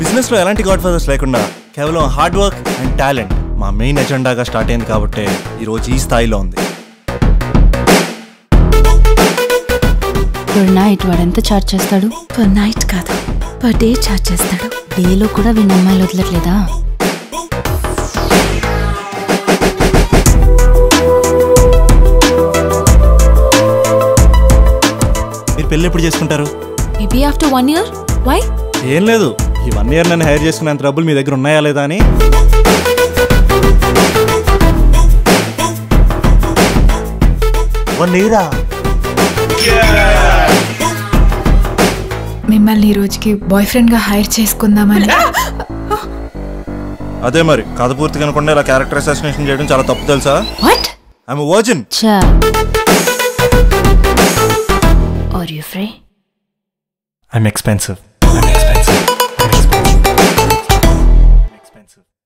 బిజినెస్లో ఎలాంటి God fathers లేకుండా కేవలం హార్డ్ వర్క్ అండ్ టాలెంట్ మా మెయిన్ ఎజెండాగా స్టార్ట్ అయింది కాబట్టి ఈ రోజు ఈ స్థాయిలో ఉంది. పర్ నైట్ వాడు ఎంత చార్జ్ చేస్తాడు? పర్ నైట్ కాదు. పర్ డే చార్జ్ చేస్తాడు. డేలో కూడా వీడిని అమ్మాయిలు వదలట్లేదా? మీరు పెళ్ళి ఎప్పుడు చేసుకుంటారు? Maybe after one year why ఏం లేదు. ఈ వన్ ఇయర్ నన్ను హైర్ చేసుకునేంత డబ్బులు మీ దగ్గర ఉన్నాయా లేదా అని? వన్ ఇయరా మిమ్మల్ని ఈ రోజుకి బాయ్ ఫ్రెండ్గా హైర్ చేసుకుందామని. అదే మరి కథ పూర్తి కనుకుండా ఇలా క్యారెక్టర్ అసాసినేషన్ చేయడం చాలా తప్పు తెలుసా? What I'm virgin are you free I'm expensive です。